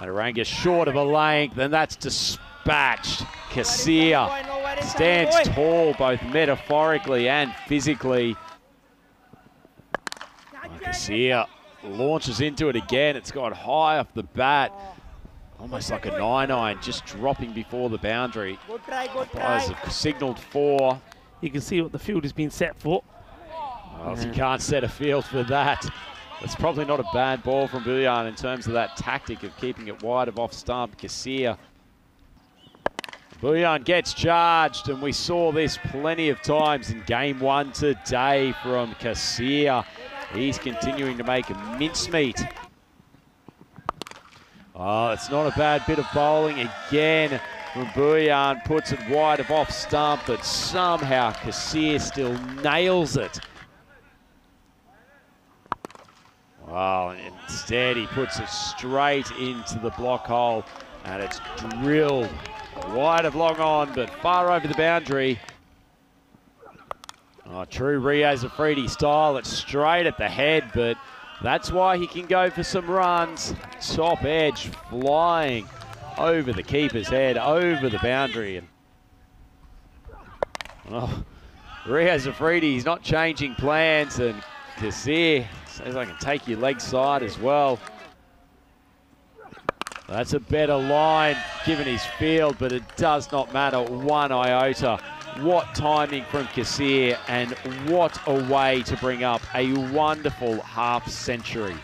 Aranga short of a length, and that's dispatched. Qasir stands tall both metaphorically and physically. Qasir launches into it again. It's gone high off the bat. Almost like a 9-9, just dropping before the boundary. Umpires have signalled four. You can see what the field has been set for. Well, you can't set a field for that. It's probably not a bad ball from Bouillon in terms of that tactic of keeping it wide of off stump. Qasir. Bouillon gets charged, and we saw this plenty of times in game one today from Qasir. He's continuing to make mincemeat. Oh, it's not a bad bit of bowling again from Bouillon. Puts it wide of off stump, but somehow Qasir still nails it. And instead he puts it straight into the block hole and it's drilled wide of long on, but far over the boundary. Oh, true Riaz Afridi style. It's straight at the head, but that's why he can go for some runs. Top edge flying over the keeper's head, over the boundary. And oh, Riaz Afridi, he's not changing plans, and Qasir says I can take your leg side as well. That's a better line given his field, but it does not matter one iota. What timing from Qasir, and what a way to bring up a wonderful half century.